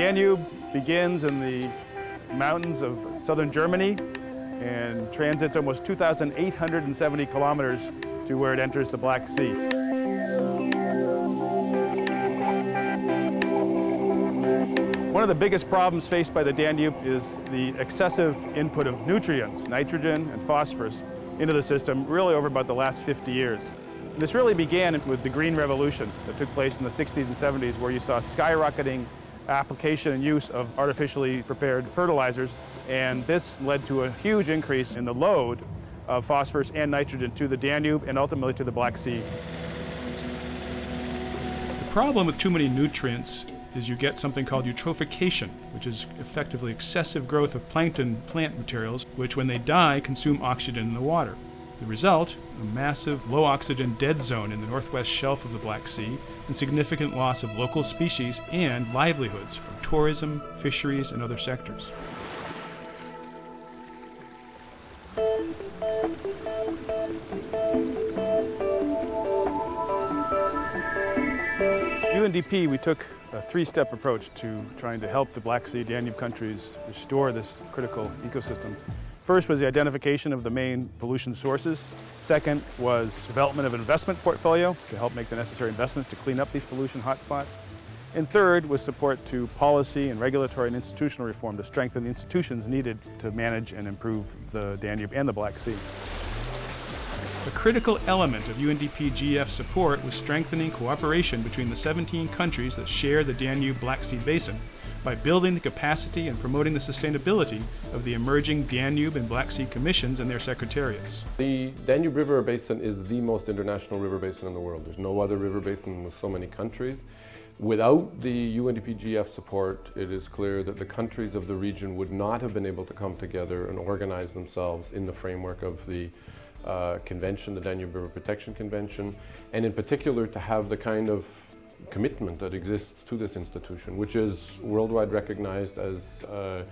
Danube begins in the mountains of southern Germany and transits almost 2,870 kilometers to where it enters the Black Sea. One of the biggest problems faced by the Danube is the excessive input of nutrients, nitrogen and phosphorus, into the system really over about the last 50 years. This really began with the Green Revolution that took place in the 60s and 70s where you saw skyrocketing application and use of artificially prepared fertilizers and this led to a huge increase in the load of phosphorus and nitrogen to the Danube and ultimately to the Black Sea. The problem with too many nutrients is you get something called eutrophication, which is effectively excessive growth of plankton plant materials, which when they die consume oxygen in the water. The result, a massive low oxygen dead zone in the northwest shelf of the Black Sea, and significant loss of local species and livelihoods from tourism, fisheries, and other sectors. UNDP, we took a three-step approach to trying to help the Black Sea Danube countries restore this critical ecosystem. First was the identification of the main pollution sources. Second was development of an investment portfolio to help make the necessary investments to clean up these pollution hotspots. And third was support to policy and regulatory and institutional reform to strengthen the institutions needed to manage and improve the Danube and the Black Sea. A critical element of UNDP GEF support was strengthening cooperation between the 17 countries that share the Danube Black Sea Basin by building the capacity and promoting the sustainability of the emerging Danube and Black Sea Commissions and their secretariats. The Danube River Basin is the most international river basin in the world. There's no other river basin with so many countries. Without the UNDPGEF support, it is clear that the countries of the region would not have been able to come together and organize themselves in the framework of the uh, convention, the Danube River Protection Convention, and in particular to have the kind of commitment that exists to this institution, which is worldwide recognized as uh,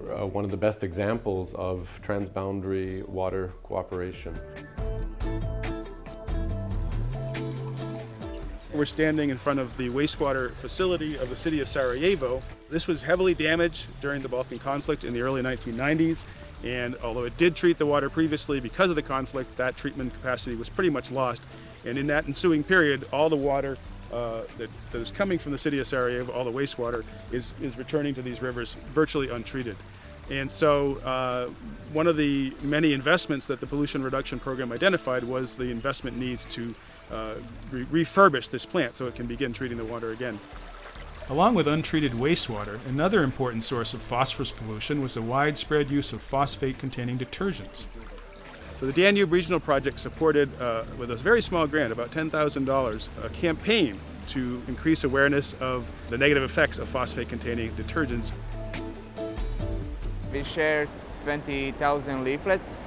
uh, one of the best examples of transboundary water cooperation. We're standing in front of the wastewater facility of the city of Sarajevo. This was heavily damaged during the Balkan conflict in the early 1990s. And although it did treat the water previously because of the conflict, that treatment capacity was pretty much lost. And in that ensuing period, all the water uh, that, that is coming from the city of Sarajevo, all the wastewater, is, is returning to these rivers virtually untreated. And so uh, one of the many investments that the pollution reduction program identified was the investment needs to uh, re refurbish this plant so it can begin treating the water again. Along with untreated wastewater, another important source of phosphorus pollution was the widespread use of phosphate-containing detergents. So the Danube Regional Project supported, uh, with a very small grant, about $10,000, a campaign to increase awareness of the negative effects of phosphate-containing detergents. We shared 20,000 leaflets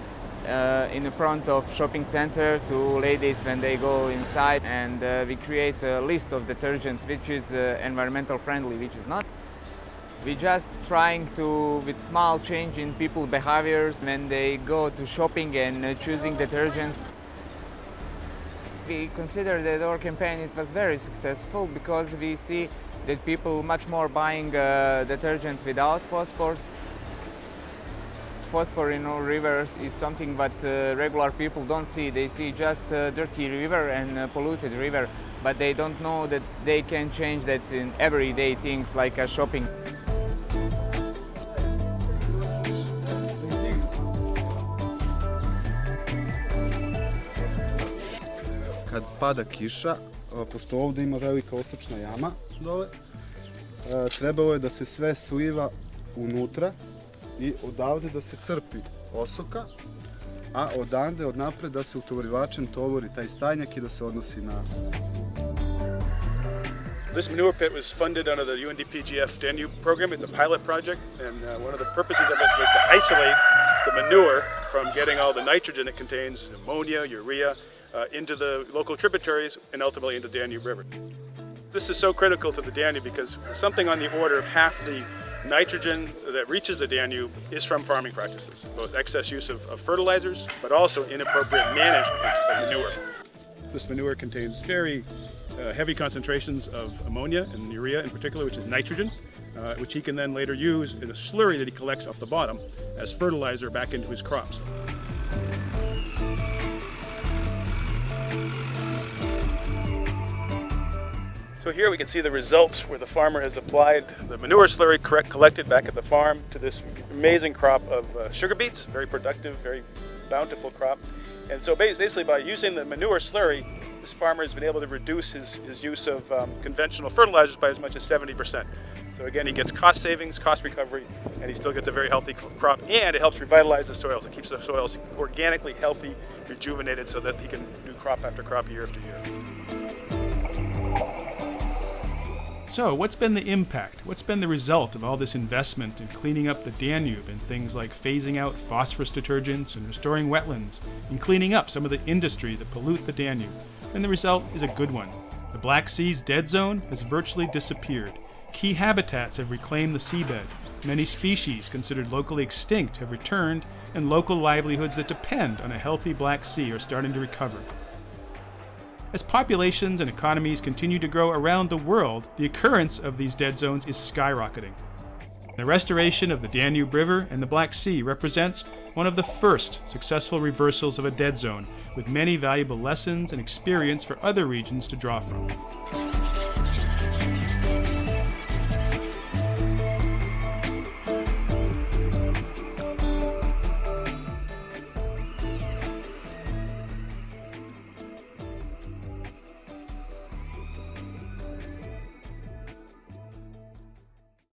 uh, in the front of shopping center to ladies when they go inside and uh, we create a list of detergents which is uh, environmental friendly, which is not. We just trying to, with small change in people behaviors when they go to shopping and uh, choosing detergents. We consider that our campaign it was very successful because we see that people much more buying uh, detergents without phosphorus phosphor in our rivers is something that uh, regular people don't see. They see just a dirty river and a polluted river, but they don't know that they can change that in everyday things like uh, shopping. Kad pada kiša, pošto ovde ima velika osočna jama dole, trebalo je da se sve sliva unutra i odavde da se crpi osoka, a odande, od napred da se utovarivačem tovori taj stajnjak i da se odnosi na This manure pit was funded under the UNDP-GF Danube program. It's a pilot project, and uh, one of the purposes of it was to isolate the manure from getting all the nitrogen it contains, ammonia, urea, uh, into the local tributaries and ultimately into the Danube River. This is so critical to the Danube because something on the order of half the nitrogen that reaches the Danube is from farming practices, both excess use of, of fertilizers, but also inappropriate management of manure. This manure contains very uh, heavy concentrations of ammonia and urea in particular, which is nitrogen. uh, which he can then later use in a slurry that he collects off the bottom as fertilizer back into his crops. So here we can see the results where the farmer has applied the manure slurry correct, collected back at the farm to this amazing crop of uh, sugar beets, very productive, very bountiful crop. And so basically by using the manure slurry, this farmer has been able to reduce his, his use of um, conventional fertilizers by as much as 70%. So again, he gets cost savings, cost recovery, and he still gets a very healthy crop, and it helps revitalize the soils. It keeps the soils organically healthy, rejuvenated, so that he can do crop after crop year after year. So, what's been the impact? What's been the result of all this investment in cleaning up the Danube and things like phasing out phosphorus detergents and restoring wetlands and cleaning up some of the industry that pollute the Danube? And the result is a good one. The Black Sea's dead zone has virtually disappeared. Key habitats have reclaimed the seabed. Many species considered locally extinct have returned, and local livelihoods that depend on a healthy Black Sea are starting to recover. As populations and economies continue to grow around the world, the occurrence of these dead zones is skyrocketing. The restoration of the Danube River and the Black Sea represents one of the first successful reversals of a dead zone, with many valuable lessons and experience for other regions to draw from.